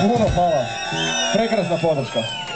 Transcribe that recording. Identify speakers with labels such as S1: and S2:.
S1: Puno hvala. Prekrasna podrška.